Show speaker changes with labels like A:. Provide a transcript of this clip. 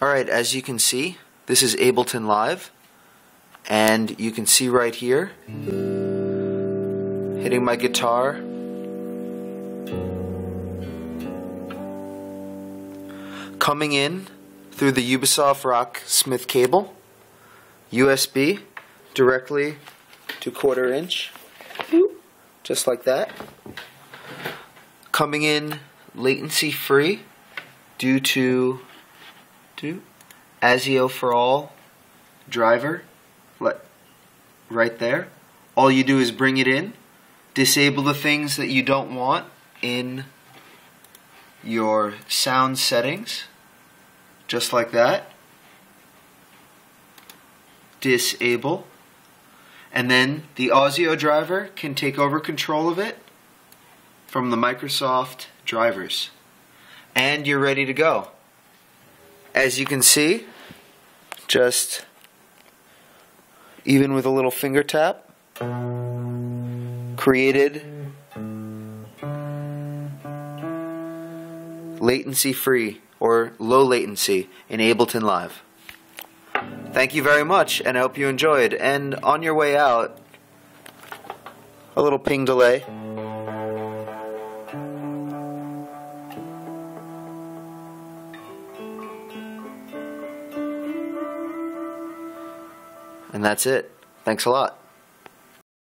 A: Alright, as you can see, this is Ableton Live. And you can see right here, hitting my guitar. Coming in through the Ubisoft Rocksmith cable, USB, directly to quarter inch, just like that. Coming in latency free due to ASIO for all driver let right there all you do is bring it in. Disable the things that you don't want in your sound settings just like that. Disable. And then the ASIO driver can take over control of it from the Microsoft drivers. And you're ready to go as you can see, just even with a little finger tap, created latency free or low latency in Ableton Live. Thank you very much, and I hope you enjoyed. And on your way out, a little ping delay. And that's it. Thanks a lot.